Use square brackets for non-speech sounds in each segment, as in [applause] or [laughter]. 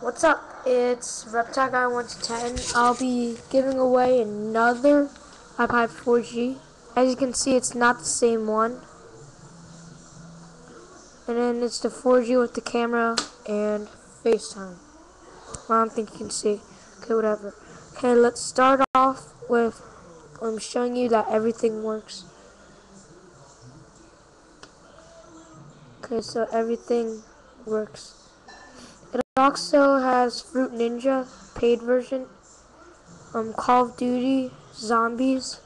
What's up? It's Reptile Guy 1 to 10. I'll be giving away another iPod 4G. As you can see, it's not the same one. And then it's the 4G with the camera and FaceTime. Well, I don't think you can see. Okay, whatever. Okay, let's start off with I'm showing you that everything works. Okay, so everything works. Also has Fruit Ninja, paid version, um, Call of Duty, Zombies.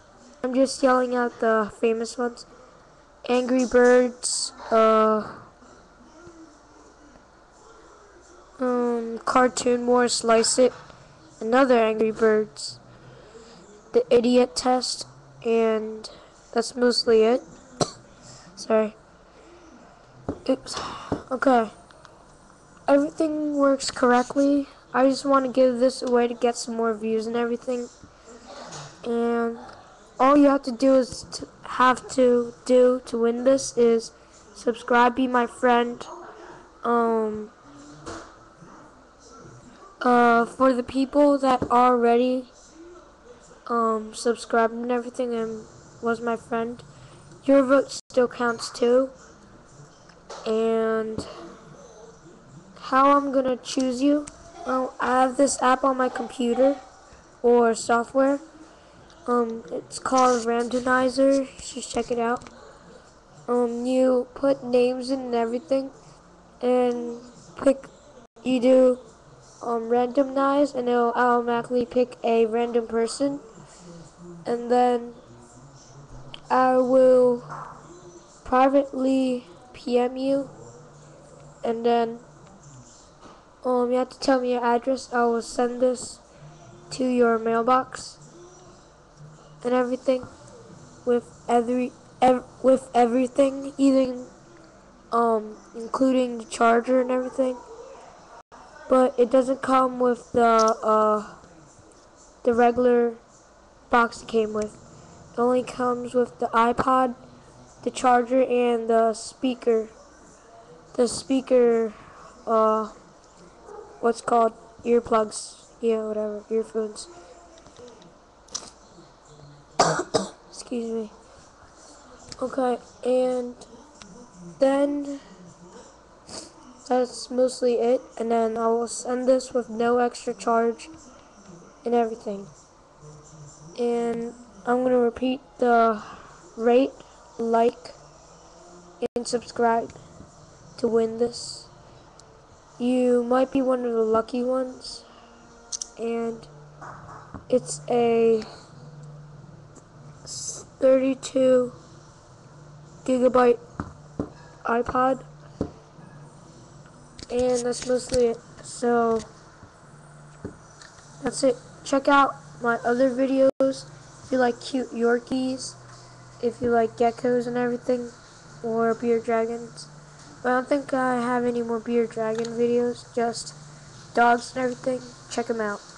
I'm just yelling out the famous ones. Angry Birds, uh, um, Cartoon War, Slice It, another Angry Birds, The Idiot Test, and that's mostly it. [coughs] Sorry. Oops. [sighs] Okay everything works correctly. I just want to give this away to get some more views and everything. And all you have to do is to have to do to win this is subscribe, be my friend. Um, uh, for the people that already um, subscribed and everything and was my friend, your vote still counts too. And how I'm gonna choose you. Well, I have this app on my computer or software. Um, it's called Randomizer. Just check it out. Um, you put names in and everything, and pick. You do um, randomize, and it'll automatically pick a random person, and then I will privately PM you, and then um, you have to tell me your address. I will send this to your mailbox and everything with every ev with everything, even um, including the charger and everything. But it doesn't come with the uh, the regular box it came with. It only comes with the iPod, the charger, and the speaker. The speaker. Uh, what's called earplugs. Yeah, whatever, earphones. [coughs] Excuse me. Okay, and then that's mostly it. And then I will send this with no extra charge and everything. And I'm going to repeat the rate, like, and subscribe to win this. You might be one of the lucky ones. And it's a 32 gigabyte iPod. And that's mostly it. So that's it. Check out my other videos if you like cute Yorkies, if you like geckos and everything, or beard dragons. But I don't think I have any more beer Dragon videos, just dogs and everything. Check them out.